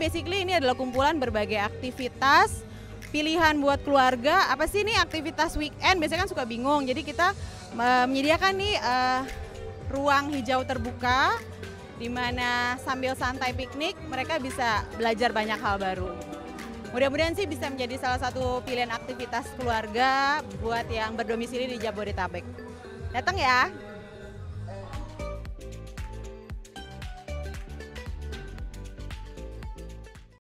basically ini adalah kumpulan berbagai aktivitas pilihan buat keluarga. Apa sih ini aktivitas weekend? Biasanya kan suka bingung. Jadi kita menyediakan nih uh, ruang hijau terbuka di mana sambil santai piknik mereka bisa belajar banyak hal baru. Mudah-mudahan sih bisa menjadi salah satu pilihan aktivitas keluarga buat yang berdomisili di Jabodetabek. Datang ya!